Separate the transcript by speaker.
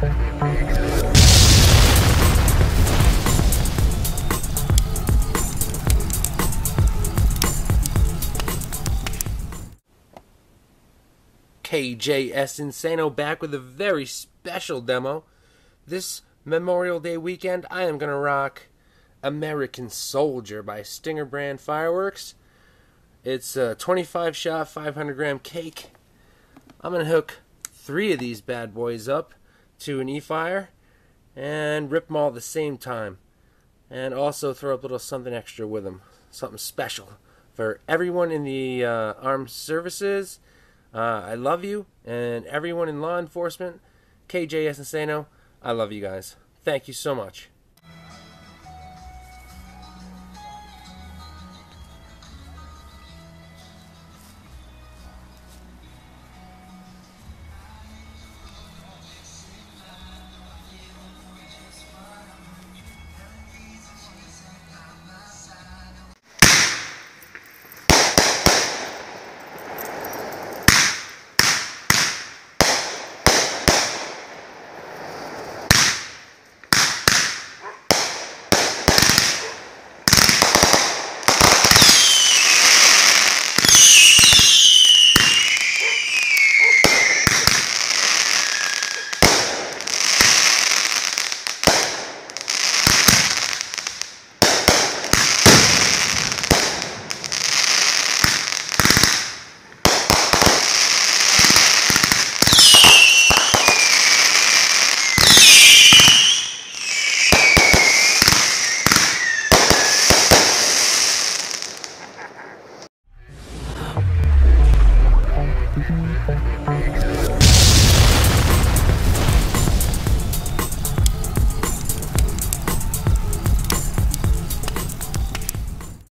Speaker 1: KJS Insaino back with a very special demo. This Memorial Day weekend, I am going to rock American Soldier by Stinger Brand Fireworks. It's a 25 shot, 500 gram cake. I'm going to hook three of these bad boys up to an E fire and rip them all at the same time. And also throw up a little something extra with them, something special for everyone in the uh, armed services uh, I love you, and everyone in law enforcement, KJS Insaino, I love you guys. Thank you so much.